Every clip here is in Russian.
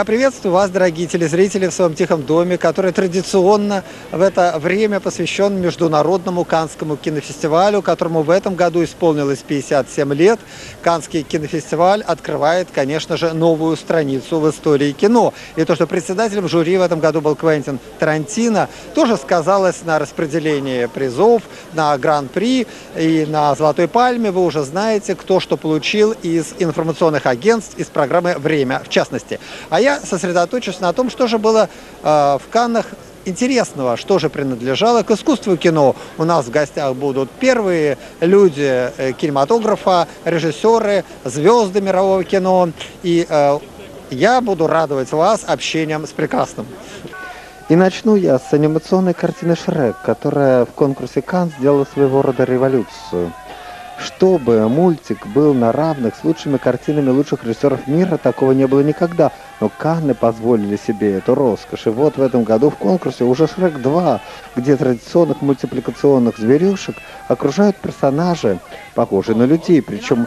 Я приветствую вас, дорогие телезрители, в своем тихом доме, который традиционно в это время посвящен Международному Канскому кинофестивалю, которому в этом году исполнилось 57 лет. Канский кинофестиваль открывает, конечно же, новую страницу в истории кино. И то, что председателем жюри в этом году был Квентин Тарантино, тоже сказалось на распределении призов, на Гран-при и на Золотой Пальме. Вы уже знаете, кто что получил из информационных агентств, из программы «Время» в частности. А я сосредоточусь на том, что же было э, в Каннах интересного, что же принадлежало к искусству кино. У нас в гостях будут первые люди э, кинематографа, режиссеры, звезды мирового кино. И э, я буду радовать вас общением с прекрасным. И начну я с анимационной картины «Шрек», которая в конкурсе Кан сделала своего рода революцию. Чтобы мультик был на равных с лучшими картинами лучших режиссеров мира, такого не было никогда. Но Канны позволили себе эту роскошь. И вот в этом году в конкурсе уже «Шрек 2», где традиционных мультипликационных зверюшек окружают персонажи, похожие на людей. Причем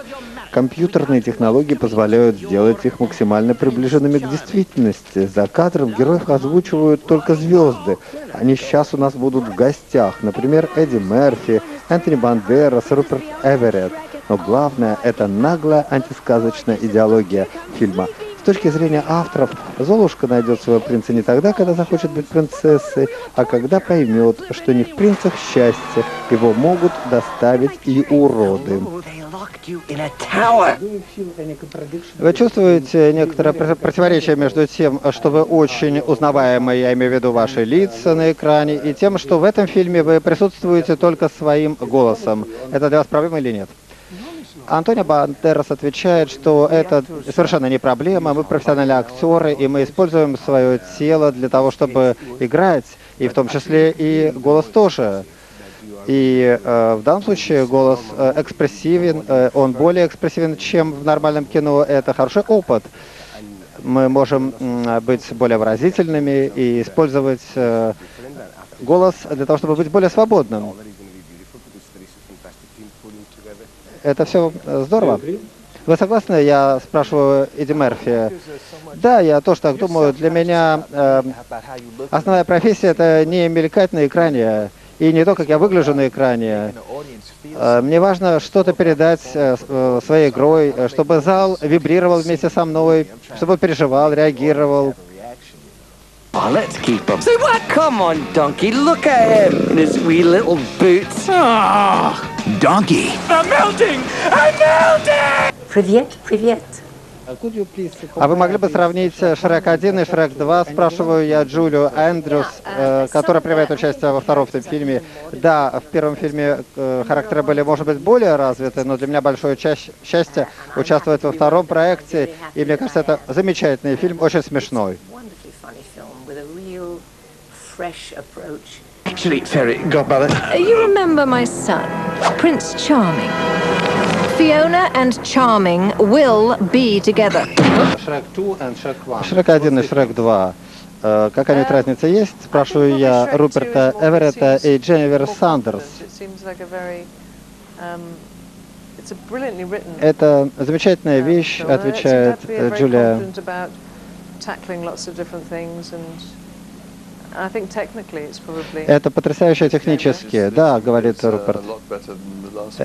компьютерные технологии позволяют сделать их максимально приближенными к действительности. За кадром героев озвучивают только звезды. Они сейчас у нас будут в гостях. Например, Эдди Мерфи, Энтони Бандерас, Руперт Эверетт. Но главное – это наглая антисказочная идеология фильма. С точки зрения авторов, Золушка найдет своего принца не тогда, когда захочет быть принцессой, а когда поймет, что не в принцах счастье, его могут доставить и уроды. Вы чувствуете некоторое противоречие между тем, что вы очень узнаваемы, я имею в виду ваши лица на экране, и тем, что в этом фильме вы присутствуете только своим голосом. Это для вас проблема или нет? Антонио Бандерас отвечает, что это совершенно не проблема, мы профессиональные актеры, и мы используем свое тело для того, чтобы играть, и в том числе и голос тоже. И э, в данном случае голос э, экспрессивен, э, он более экспрессивен, чем в нормальном кино. Это хороший опыт. Мы можем э, быть более выразительными и использовать э, голос для того, чтобы быть более свободным. Это все э, здорово. Вы согласны? Я спрашиваю Эдди Мерфи. Да, я тоже так думаю. Для меня э, основная профессия это не мелькать на экране. И не то, как я выгляжу на экране. Э, мне важно что-то передать э, э, своей игрой, чтобы зал вибрировал вместе со мной, чтобы переживал, реагировал. Oh, let's keep him. Say what? Come on, Donkey. Look at him in his wee little boots. Oh. Donkey. I'm melting! I'm melting! Привет, привет. А вы могли бы сравнить Шрек 1 и Шрек 2? Спрашиваю я Джулию Эндрюс, э, которая принимает участие во втором фильме. Да, в первом фильме э, характеры были, может быть, более развиты, но для меня большое счастье участвовать во втором проекте. И мне кажется, это замечательный фильм, очень смешной. Actually, Fairy Godmother. You remember my son, Prince Charming? Fiona and Charming will be together. Шрек 2 and Шрек 1. Шрек 1 и Шрек 2. Какая нибудь разница есть? Спрашиваю я Руперта Эверетта и Дженнивер Сандерс. Это замечательная вещь, отвечает Джулия. Это потрясающе технически, да, говорит Руперт.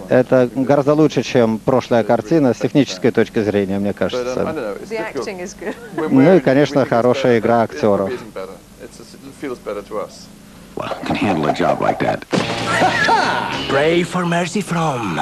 Это гораздо лучше, чем прошлая картина с технической точки зрения, мне кажется. Ну и, конечно, хорошая игра актеров. Pray for mercy from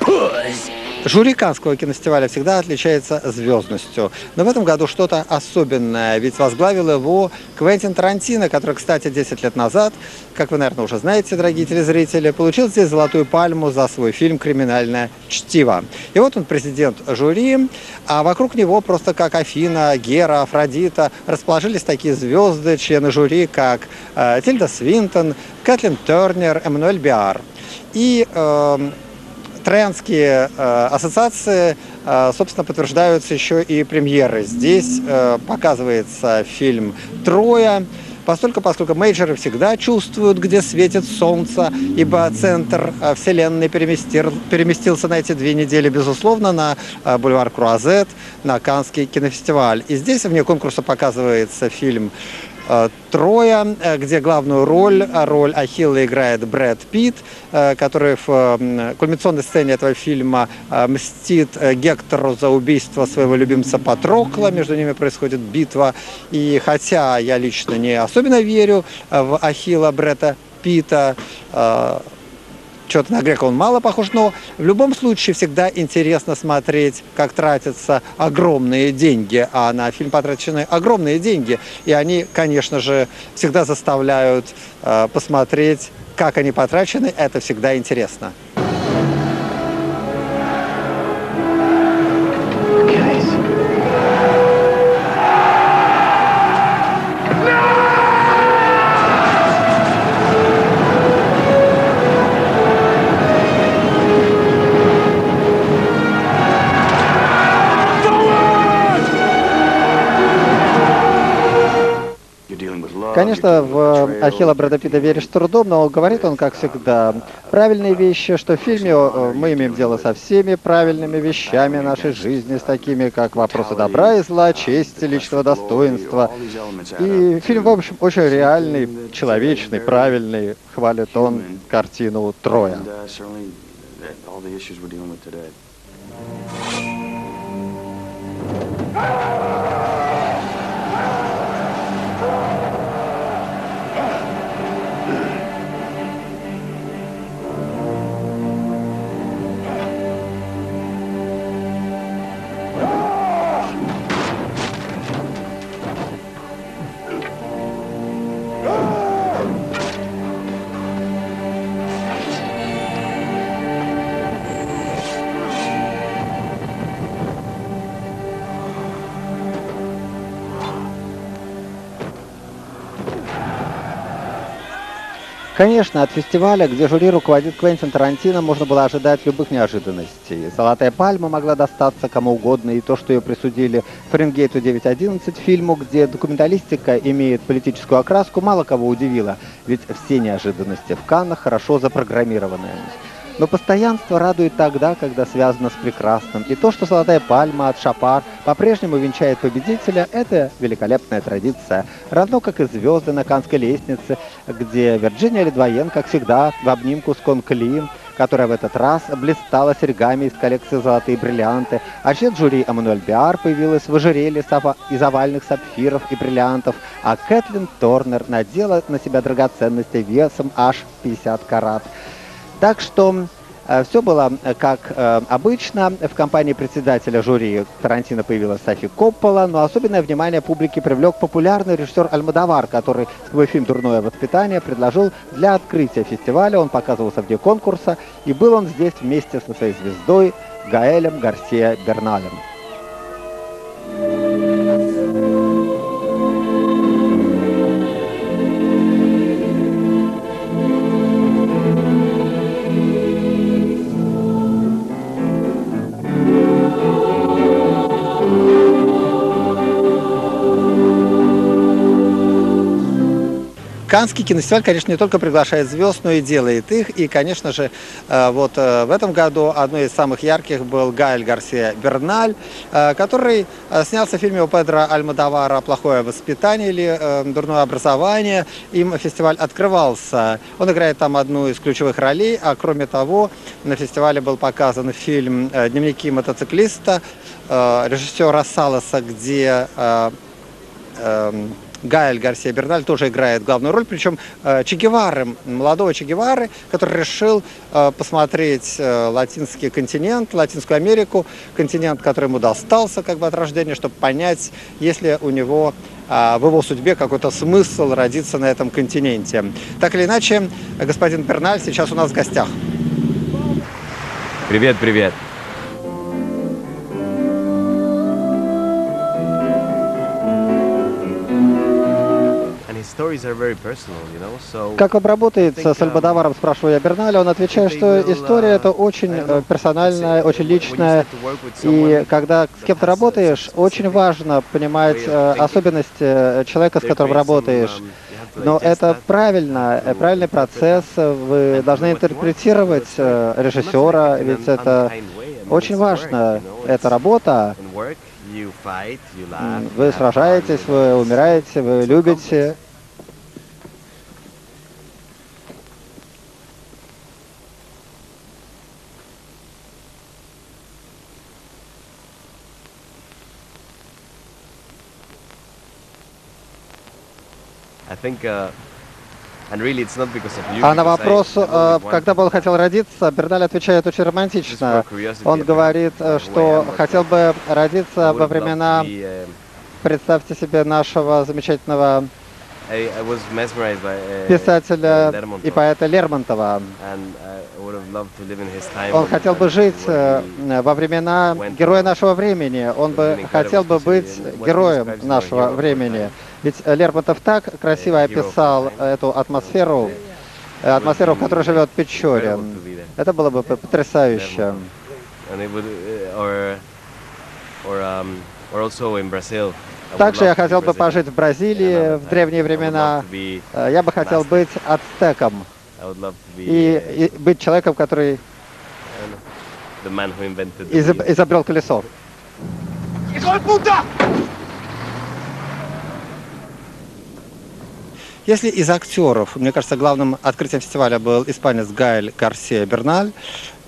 Puss. Жюри Канского кинофестиваля всегда отличается звездностью. Но в этом году что-то особенное, ведь возглавил его Квентин Тарантино, который, кстати, 10 лет назад, как вы, наверное, уже знаете, дорогие телезрители, получил здесь золотую пальму за свой фильм «Криминальное чтиво». И вот он президент жюри, а вокруг него просто как Афина, Гера, Афродита расположились такие звезды, члены жюри, как э, Тильда Свинтон, Кэтлин Тернер, Эммануэль Биар. И э, Троянские э, ассоциации, э, собственно, подтверждаются еще и премьеры. Здесь э, показывается фильм «Троя», Поскольку, поскольку мейджеры всегда чувствуют, где светит солнце, ибо центр вселенной переместил, переместился на эти две недели, безусловно, на бульвар Круазет, на Канский кинофестиваль. И здесь вне конкурса показывается фильм Троя, э, где главную роль, а роль Ахилла играет Брэд Питт, э, который в кульминационной сцене этого фильма мстит Гектору за убийство своего любимца Патрокла. Между ними происходит битва. И хотя я лично не особенно верю в Ахилла Брэда Питта, что-то на грека он мало похож, но в любом случае всегда интересно смотреть, как тратятся огромные деньги, а на фильм потрачены огромные деньги, и они, конечно же, всегда заставляют э, посмотреть, как они потрачены, это всегда интересно. Конечно, в Ахилла Брэда Питта веришь трудом, но говорит он, как всегда, правильные вещи, что в фильме э, мы имеем дело со всеми правильными вещами нашей жизни, с такими, как вопросы добра и зла, чести, личного достоинства. И фильм, в общем, очень реальный, человечный, правильный, хвалит он картину «Троя». Ah! Конечно, от фестиваля, где жюри руководит Квентин Тарантино, можно было ожидать любых неожиданностей. «Золотая пальма» могла достаться кому угодно, и то, что ее присудили Фаренгейту 9.11, фильму, где документалистика имеет политическую окраску, мало кого удивило, ведь все неожиданности в Каннах хорошо запрограммированы. Но постоянство радует тогда, когда связано с прекрасным. И то, что «Золотая пальма» от Шапар по-прежнему венчает победителя, это великолепная традиция. Равно как и звезды на Канской лестнице, где Вирджиния Ледвоен, как всегда, в обнимку с Конклин, которая в этот раз блистала серьгами из коллекции «Золотые бриллианты», а член жюри Эммануэль Биар появилась в ожерелье из овальных сапфиров и бриллиантов, а Кэтлин Торнер надела на себя драгоценности весом аж 50 карат. Так что э, все было э, как э, обычно. В компании председателя жюри Тарантино появилась Софи Коппола, но особенное внимание публики привлек популярный режиссер Альмадавар, который свой фильм «Дурное воспитание» предложил для открытия фестиваля. Он показывался вне конкурса, и был он здесь вместе со своей звездой Гаэлем Гарсия Берналем. Канский кинофестиваль, конечно, не только приглашает звезд, но и делает их. И, конечно же, э, вот э, в этом году одной из самых ярких был Гаэль Гарсия Берналь, э, который снялся в фильме у Педро Альмадавара «Плохое воспитание» или «Дурное образование». Им фестиваль открывался. Он играет там одну из ключевых ролей, а кроме того, на фестивале был показан фильм «Дневники мотоциклиста» режиссера Саласа, где эм, Гаэль Гарсия Берналь тоже играет главную роль, причем э, Че Гевары, молодого Че Гевары, который решил э, посмотреть э, латинский континент, Латинскую Америку, континент, который ему достался как бы от рождения, чтобы понять, есть ли у него в его судьбе какой-то смысл родиться на этом континенте. Так или иначе, господин Берналь сейчас у нас в гостях. Привет, привет. Как обработается с Альбадаваром, спрашиваю я Берналя, он отвечает, что история это очень э, персональная, очень личная, и когда с кем-то работаешь, очень важно понимать э, особенности э, человека, с которым работаешь. Но это правильно, правильный процесс. Вы должны интерпретировать режиссера, ведь это очень важно. Эта работа. Вы сражаетесь, вы умираете, вы любите. А на вопрос, э, когда бы он хотел родиться, Берналь отвечает очень романтично. Он говорит, э, что хотел бы родиться во времена, uh, представьте себе, нашего замечательного uh, писателя и поэта Лермонтова. Он хотел бы жить э, во времена героя нашего времени. Он бы хотел бы быть героем нашего времени. Ведь Лермонтов так красиво описал эту атмосферу, э, атмосферу, в которой живет Печорин. Это было бы потрясающе. Также я хотел бы пожить в Бразилии в древние времена. Э, я бы хотел быть ацтеком. И, и быть человеком, который изобрел колесо. Если из актеров, мне кажется, главным открытием фестиваля был испанец Гайль Гарсия Берналь,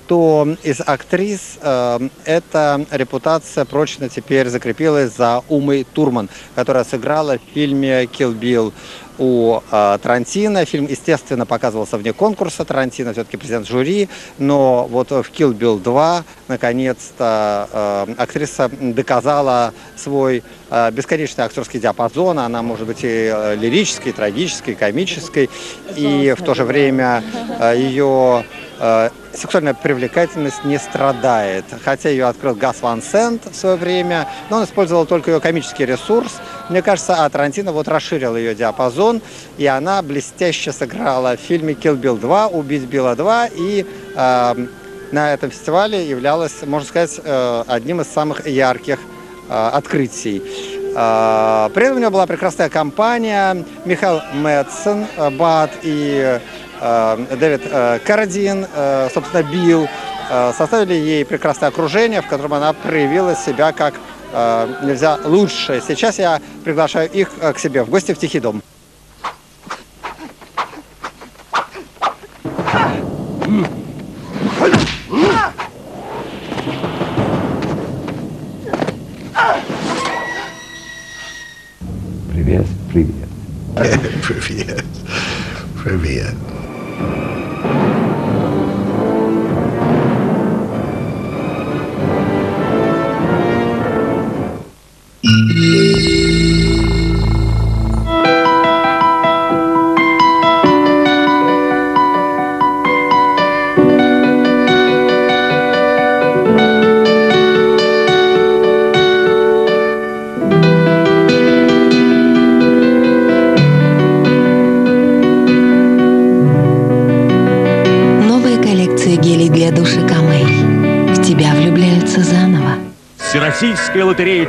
то из актрис э, эта репутация прочно теперь закрепилась за Умой Турман, которая сыграла в фильме «Kill Bill» у э, Тарантино. Фильм, естественно, показывался вне конкурса. Тарантино все-таки президент жюри. Но вот в Kill Bill 2 наконец-то э, актриса доказала свой э, бесконечный актерский диапазон. Она может быть и э, лирической, и трагической, и комической. И в то же время э, ее э, сексуальная привлекательность не страдает. Хотя ее открыл Гас Ван Сент в свое время, но он использовал только ее комический ресурс. Мне кажется, а Тарантино вот расширил ее диапазон, и она блестяще сыграла в фильме «Kill Bill 2», «Убить Билла 2», и э, на этом фестивале являлась, можно сказать, э, одним из самых ярких э, открытий. Э, при этом у нее была прекрасная компания, Михаил Мэтсон, Бат и Дэвид э, Кардин, э, собственно, Билл, составили ей прекрасное окружение, в котором она проявила себя как нельзя лучше. Сейчас я приглашаю их к себе в гости в Тихий дом.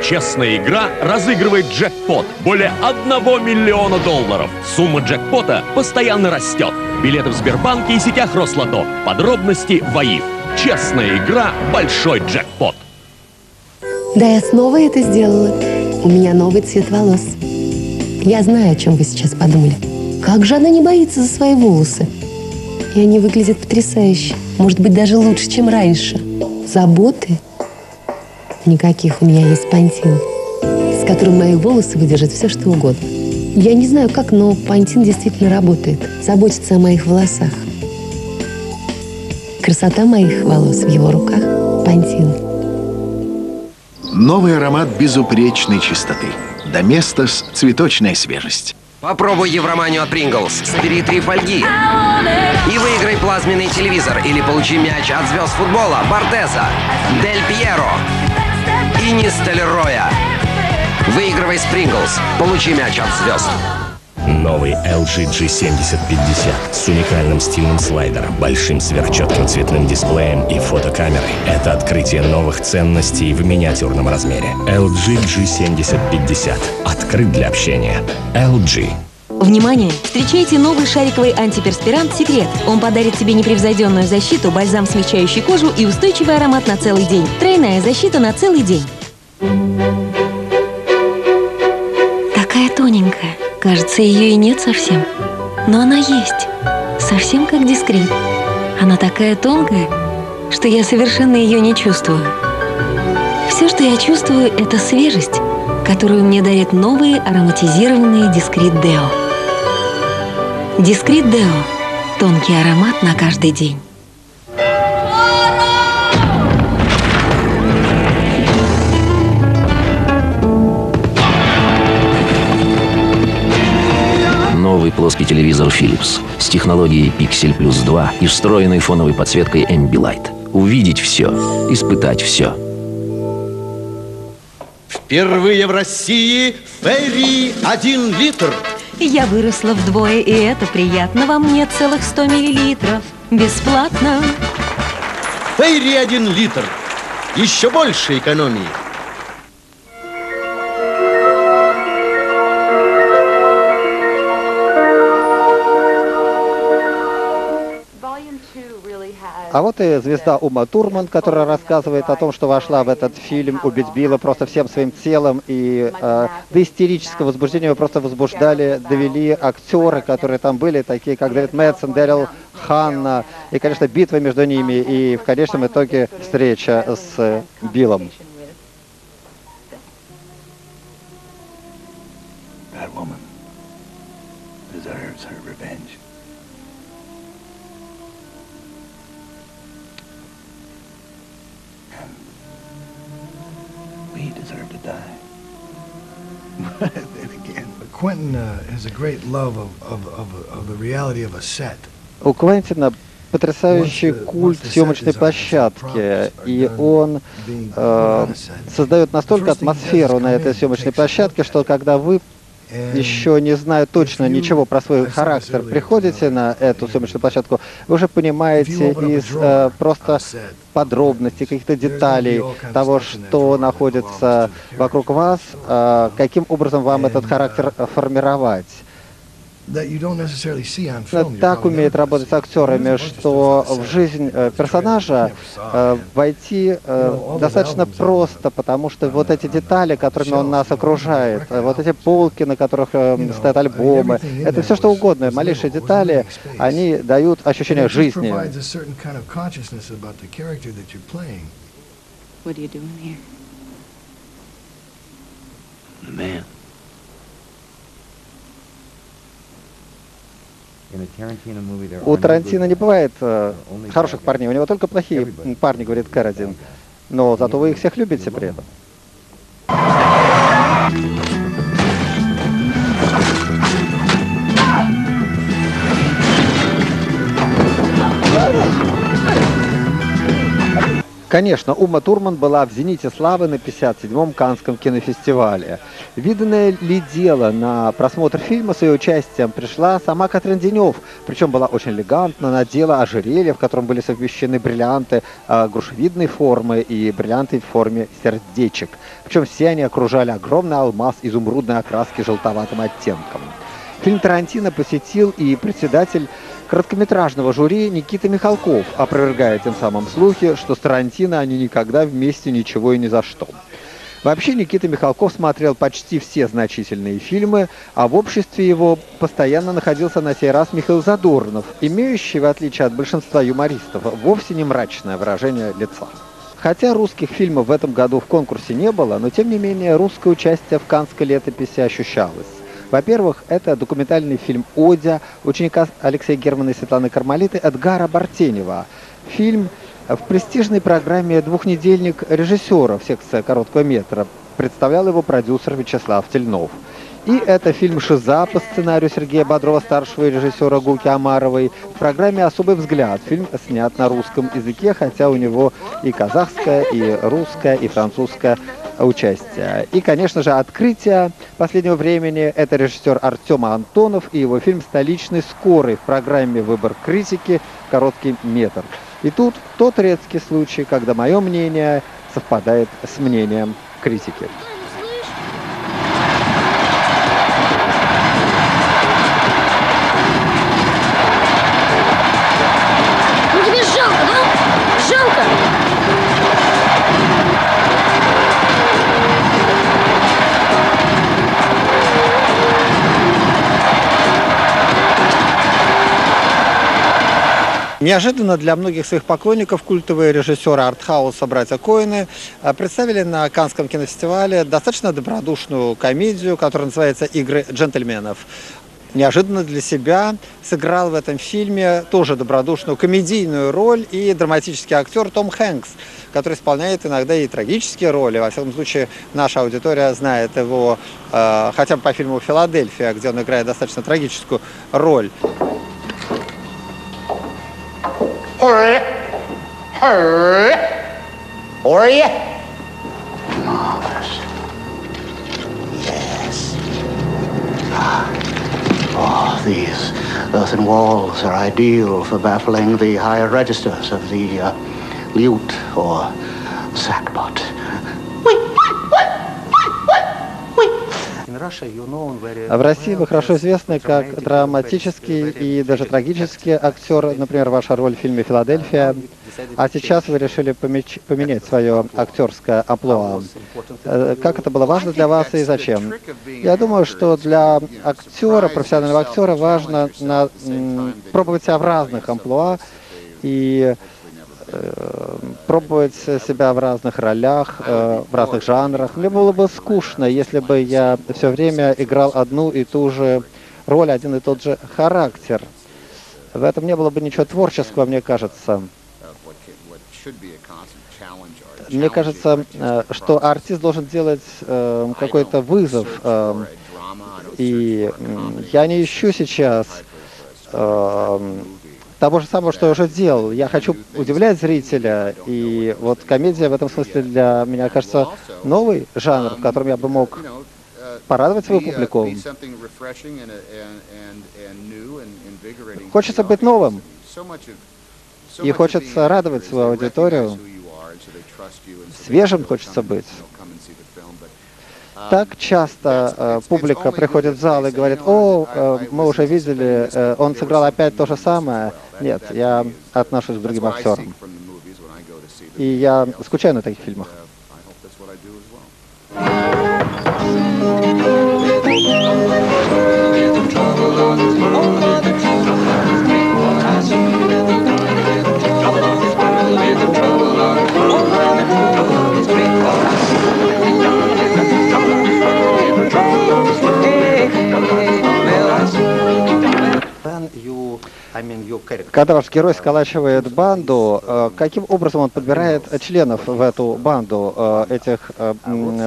«Честная игра» разыгрывает джекпот более 1 миллиона долларов. Сумма джекпота постоянно растет. Билеты в Сбербанке и сетях Рослото. Подробности в АИФ. «Честная игра» – большой джекпот. Да, я снова это сделала. У меня новый цвет волос. Я знаю, о чем вы сейчас подумали. Как же она не боится за свои волосы? И они выглядят потрясающе. Может быть, даже лучше, чем раньше. Заботы Никаких у меня есть пантин, с которым мои волосы выдержат все, что угодно. Я не знаю как, но пантин действительно работает. Заботится о моих волосах. Красота моих волос в его руках. Пантин. Новый аромат безупречной чистоты. Доместос – цветочная свежесть. Попробуй Евроманию от Принглс. Собери три фольги. И выиграй плазменный телевизор или получи мяч от звезд футбола Бартеса, Дель Пьеро, и не Столероя. Выигрывай Спринглс. Получи мяч от звезд. Новый LG G7050 с уникальным стильным слайдером, большим сверхчетким цветным дисплеем и фотокамерой. Это открытие новых ценностей в миниатюрном размере. LG G7050. Открыт для общения. LG. Внимание! Встречайте новый шариковый антиперспирант «Секрет». Он подарит тебе непревзойденную защиту, бальзам, смягчающий кожу и устойчивый аромат на целый день. Тройная защита на целый день. Такая тоненькая. Кажется, ее и нет совсем. Но она есть. Совсем как дискрит. Она такая тонкая, что я совершенно ее не чувствую. Все, что я чувствую, это свежесть, которую мне дарят новые ароматизированные Дискрит Део. Дискрит Део. Тонкий аромат на каждый день. Новый плоский телевизор Philips с технологией Pixel Plus 2 и встроенной фоновой подсветкой Ambilight. Увидеть все, испытать все. Впервые в России Ферри 1 литр. Я выросла вдвое, и это приятно. Во мне целых 100 миллилитров. Бесплатно. Фейри 1 литр. Еще больше экономии. А вот и звезда Ума Турман, которая рассказывает о том, что вошла в этот фильм, убить Билла просто всем своим телом, и э, до истерического возбуждения его просто возбуждали, довели актеры, которые там были, такие как Дэвид Мэтсон, Дэрил Ханна, и, конечно, битва между ними, и в конечном итоге встреча с Биллом. У Квентина потрясающий культ съемочной площадки, и он э, создает настолько атмосферу на этой съемочной площадке, что когда вы еще не зная точно ничего про свой характер, приходите на эту съемочную площадку, вы уже понимаете из э, просто подробностей, каких-то деталей того, что находится вокруг вас, э, каким образом вам этот характер формировать. Так probably умеет работать с актерами, что в жизнь э, персонажа э, войти э, достаточно просто, потому что вот эти детали, которыми он нас окружает, э, вот эти полки, на которых э, стоят альбомы, это все что угодно, малейшие детали, они дают ощущение жизни. the character that you're playing. What are you doing here? Man. У Тарантино не бывает э, хороших парней, у него только плохие парни, говорит Карадин. Но зато вы их всех любите при этом. Конечно, Ума Турман была в «Зените славы» на 57-м Канском кинофестивале. Виданное ли дело на просмотр фильма с ее участием пришла сама Катрин Денев, причем была очень элегантно, надела ожерелье, в котором были совмещены бриллианты э, грушевидной формы и бриллианты в форме сердечек. Причем все они окружали огромный алмаз изумрудной окраски желтоватым оттенком. Фильм Тарантино посетил и председатель короткометражного жюри Никита Михалков, опровергая тем самым слухи, что с Тарантино они никогда вместе ничего и ни за что. Вообще Никита Михалков смотрел почти все значительные фильмы, а в обществе его постоянно находился на сей раз Михаил Задорнов, имеющий, в отличие от большинства юмористов, вовсе не мрачное выражение лица. Хотя русских фильмов в этом году в конкурсе не было, но тем не менее русское участие в Каннской летописи ощущалось. Во-первых, это документальный фильм «Одя» ученика Алексея Германа и Светланы Кармалиты Эдгара Бартенева. Фильм в престижной программе «Двухнедельник режиссеров» секция короткого метра. Представлял его продюсер Вячеслав Тельнов. И это фильм «Шиза» по сценарию Сергея Бодрова-старшего и режиссера Гуки Амаровой. В программе «Особый взгляд». Фильм снят на русском языке, хотя у него и казахское, и русское, и французское участие. И, конечно же, открытие последнего времени – это режиссер Артем Антонов и его фильм «Столичный скорый» в программе «Выбор критики. Короткий метр». И тут тот редкий случай, когда мое мнение совпадает с мнением критики. Неожиданно для многих своих поклонников культовые режиссеры артхауса «Братья Коины» э, представили на Канском кинофестивале достаточно добродушную комедию, которая называется «Игры джентльменов». Неожиданно для себя сыграл в этом фильме тоже добродушную комедийную роль и драматический актер Том Хэнкс, который исполняет иногда и трагические роли. Во всяком случае, наша аудитория знает его э, хотя бы по фильму «Филадельфия», где он играет достаточно трагическую роль. Hurry. Hurry. Hurry. Marvelous. Yes. Ah. Oh, these earthen walls are ideal for baffling the higher registers of the uh, lute or sackbot. В России вы хорошо известны как драматический и даже трагический актер, например, ваша роль в фильме «Филадельфия». А сейчас вы решили помеч- поменять свое актерское амплуа. Э, Как это было важно для вас и зачем? Я думаю, что для актера, профессионального актера важно на- пробовать себя в разных амплуа и пробовать себя в разных ролях, э, в разных жанрах. Мне было бы скучно, если бы я все время играл одну и ту же роль, один и тот же характер. В этом не было бы ничего творческого, мне кажется. Мне кажется, э, что артист должен делать э, какой-то вызов. э, И я не ищу сейчас э, того же самого, что я уже делал. Я хочу удивлять зрителя, и вот комедия в этом смысле для меня кажется новый жанр, в котором я бы мог порадовать свою публику. Хочется быть новым, и хочется радовать свою аудиторию. Свежим хочется быть. Так часто э, публика приходит в зал и говорит, о, э, мы уже видели, э, он сыграл опять то же самое. Нет, я отношусь к другим актерам. И я скучаю на таких фильмах. Когда ваш герой сколачивает банду, э, каким образом он подбирает членов в эту банду, э, этих э,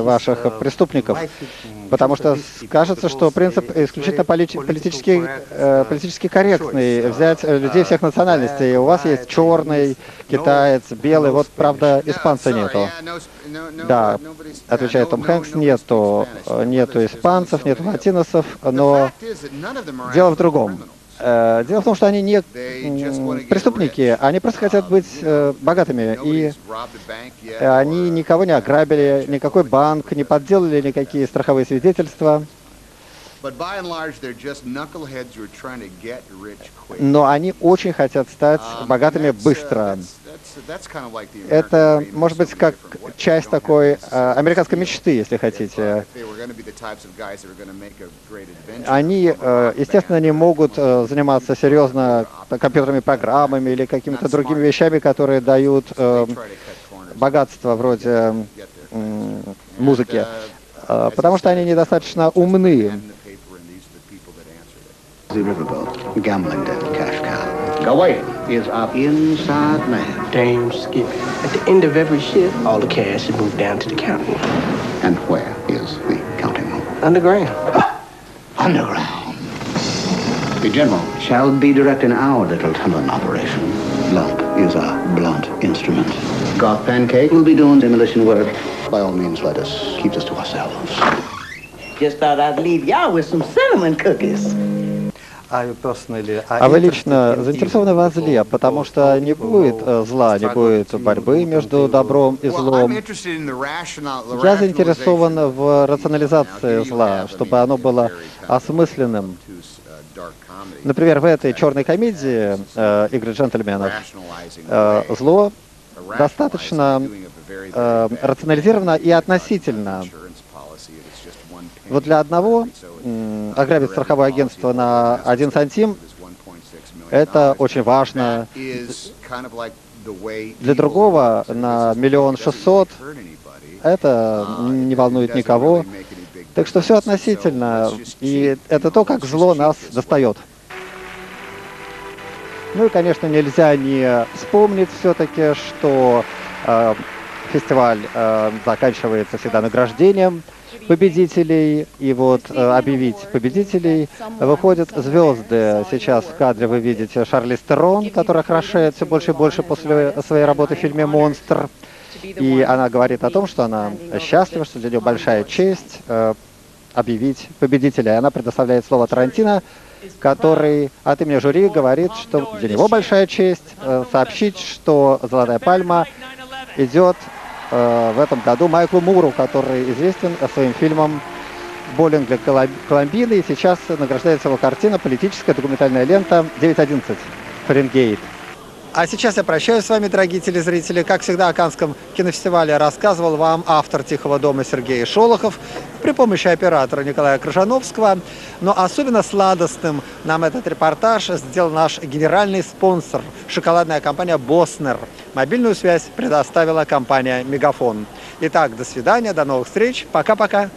ваших преступников? Потому что кажется, что принцип исключительно полити- политически, э, политически корректный, взять э, людей всех национальностей. У вас есть черный, китаец, белый, вот, правда, испанца нету. Да, отвечает Том Хэнкс, нету, э, нету испанцев, нету латиносов, но дело в другом. Э, Дело в том, что они не преступники, они просто хотят быть э, богатыми, и они никого не ограбили, никакой банк, не подделали никакие страховые свидетельства, но они очень хотят стать Um, богатыми uh, быстро. Это может быть как часть такой э, американской мечты, если хотите. Они, э, естественно, не могут э, заниматься серьезно компьютерными программами или какими-то другими вещами, которые дают э, богатство вроде м, музыки, Э, потому что они недостаточно умны. Gambling den, cash cow. Gawain is our inside man. Damn Skippy. At the end of every shift, all the cash is moved down to the counting room. And where is the counting room? Underground. Ah, underground. The general shall be directing our little tunneling operation. Blunt is our blunt instrument. Goth Pancake will be doing demolition work. By all means, let us keep this to ourselves. Just thought I'd leave y'all with some cinnamon cookies. А вы лично заинтересованы во зле, потому что не будет э, зла, не будет борьбы между добром и злом. Я заинтересован в рационализации зла, чтобы оно было осмысленным. Например, в этой черной комедии э, «Игры джентльменов» э, зло достаточно э, рационализировано и относительно. Вот для одного ограбить страховое агентство на один сантим Это очень важно. Для другого на миллион шестьсот это не волнует никого. Так что все относительно. И это то, как зло нас достает. Ну и, конечно, нельзя не вспомнить все-таки, что э, фестиваль э, заканчивается всегда награждением победителей. И вот э, объявить победителей выходят звезды. Сейчас в кадре вы видите Шарлиз Терон, которая хорошеет все больше и больше после своей работы в фильме «Монстр». И она говорит о том, что она счастлива, что для нее большая честь э, объявить победителя. И она предоставляет слово Тарантино, который от имени жюри говорит, что для него большая честь э, сообщить, что «Золотая пальма» идет э, в этом году Майклу Муру, который известен своим фильмом «Боллинг для Колумбины». И сейчас награждается его картина «Политическая документальная лента 9.11. Фаренгейт». А сейчас я прощаюсь с вами, дорогие телезрители. Как всегда, о Канском кинофестивале рассказывал вам автор «Тихого дома» Сергей Шолохов при помощи оператора Николая Крыжановского. Но особенно сладостным нам этот репортаж сделал наш генеральный спонсор – шоколадная компания «Боснер». Мобильную связь предоставила компания «Мегафон». Итак, до свидания, до новых встреч. Пока-пока.